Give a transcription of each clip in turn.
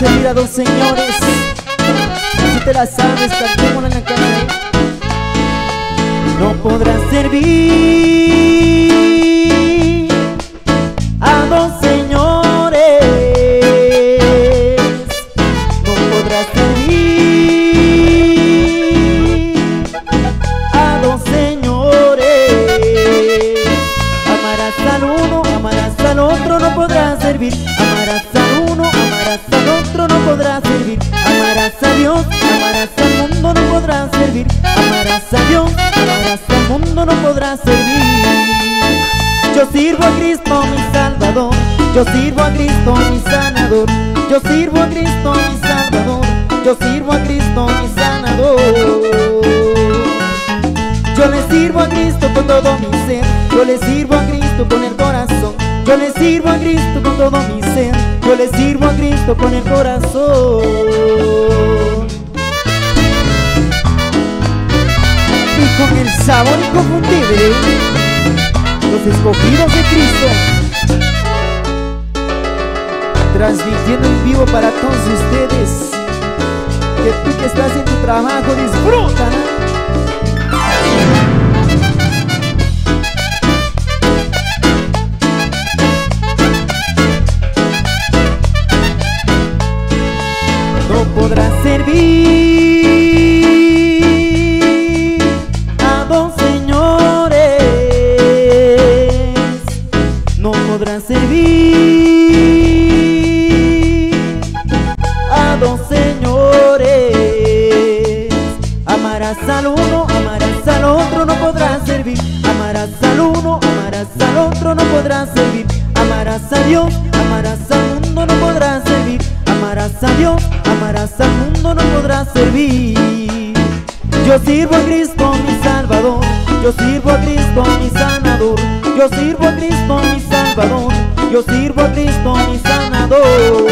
dos señores Si te la sabes, cantémosla en la calle No podrás servir A dos señores. No podrás servir A dos señores. Amarás al uno, amarás al otro, no podrás servir no podrás servir. Yo sirvo a Cristo mi Salvador. Yo sirvo a Cristo mi sanador. Yo sirvo a Cristo mi Salvador. Yo sirvo a Cristo mi sanador. Yo le sirvo a Cristo con todo mi ser. Yo le sirvo a Cristo con el corazón. Yo le sirvo a Cristo con todo mi ser. Yo le sirvo a Cristo con el corazón con el sabor inconfundible Los escogidos de Cristo. Transmitiendo en vivo para todos ustedes. Que tú que estás en tu trabajo disfruta ¿no? podrás servir amarás al otro, no podrás servir. Amarás al uno, amarás al otro, no podrás servir. Amarás a Dios, amarás al mundo, no podrás servir. Amarás a Dios, amarás al mundo, no podrás servir. Yo sirvo a Cristo mi Salvador, yo sirvo a Cristo mi sanador, yo sirvo a Cristo mi Salvador, yo sirvo a Cristo mi sanador.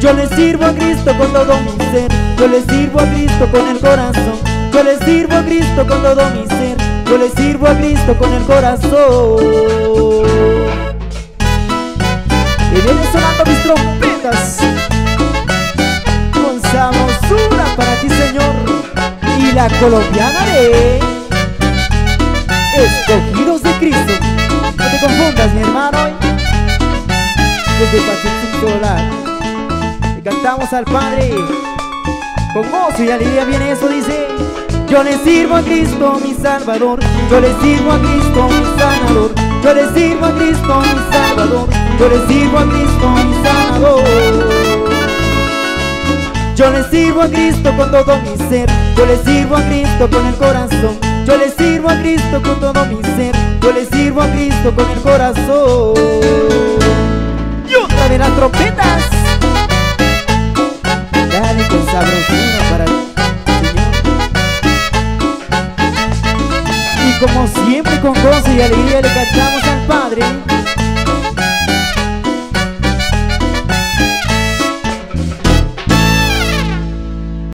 Yo le sirvo a Cristo con todo mi ser, yo le sirvo a Cristo con el corazón, yo le sirvo a Cristo con todo mi ser, yo le sirvo a Cristo con el corazón. Y vienen sonando mis trompetas. Con sabrosura para ti Señor. Y la colombiana de Escogidos de Cristo. No te confundas mi hermano. Desde Pacífico Solar. Cantamos al Padre Con gozo y alegría viene eso dice. Yo le sirvo a Cristo mi Salvador, yo le sirvo a Cristo mi sanador, yo le sirvo a Cristo mi Salvador, yo le sirvo a Cristo mi sanador. Yo le sirvo a Cristo con todo mi ser, yo le sirvo a Cristo con el corazón, yo le sirvo a Cristo con todo mi ser, yo le sirvo a Cristo con el corazón. Y otra de las trompetas. Para ti. como siempre con gozo y alegría le cantamos al Padre